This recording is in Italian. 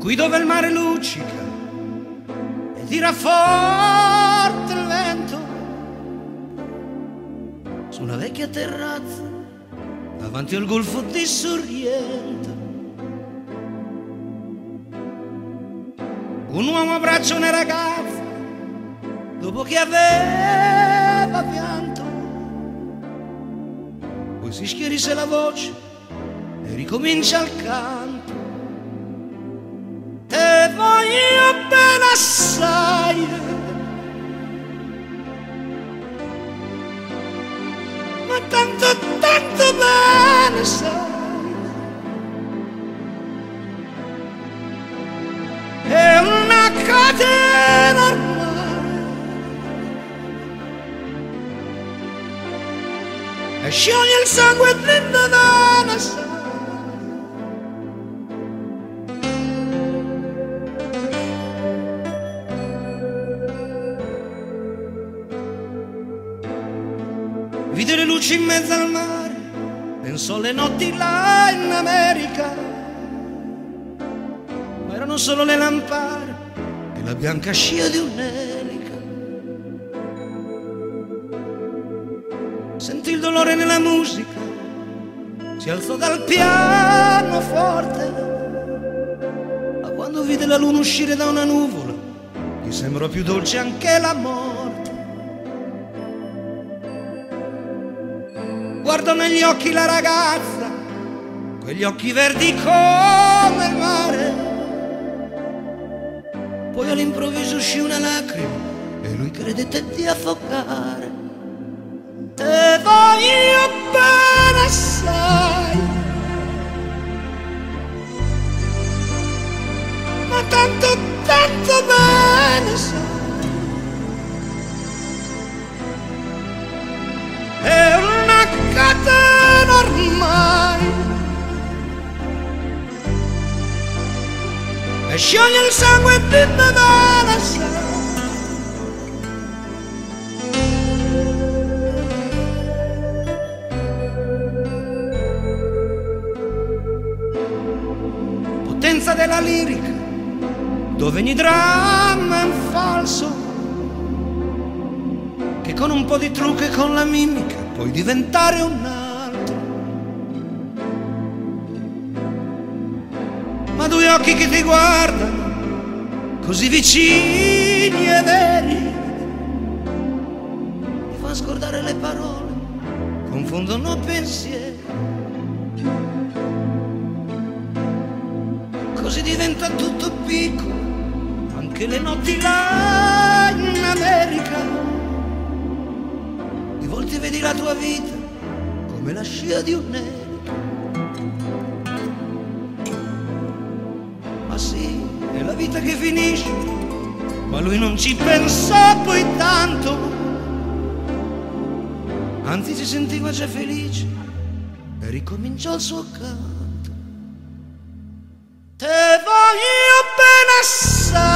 qui dove il mare luccica e tira forte il vento, su una vecchia terrazza davanti al golfo di Sorrento. Un uomo abbraccia una ragazza dopo che aveva pianto, poi si schierisse la voce e ricomincia il canto. Voglio bene assai. Ma tanto, tanto bene sai. È una catena ormai. E scioglie il sangue dentro da una Vide le luci in mezzo al mare, pensò alle notti là in America, ma erano solo le lampare e la bianca scia di un'elica. Sentì il dolore nella musica, si alzò dal pianoforte, ma quando vide la luna uscire da una nuvola, gli sembrò più dolce anche la guardò negli occhi la ragazza, quegli occhi verdi come il mare. Poi all'improvviso uscì una lacrima e lui credette di affogare. Te voglio scioglie il sangue di Nevada potenza della lirica dove ogni dramma è un falso che con un po' di trucco e con la mimica puoi diventare un altro. Due occhi che ti guardano, così vicini e veri, ti fanno scordare le parole, confondono pensieri. Così diventa tutto piccolo, anche le notti là in America di volte vedi la tua vita come la scia di un'elica. Ma vita che finisce, ma lui non ci pensò poi tanto. Anzi si sentiva già felice e ricominciò il suo canto. Te voglio bene assai.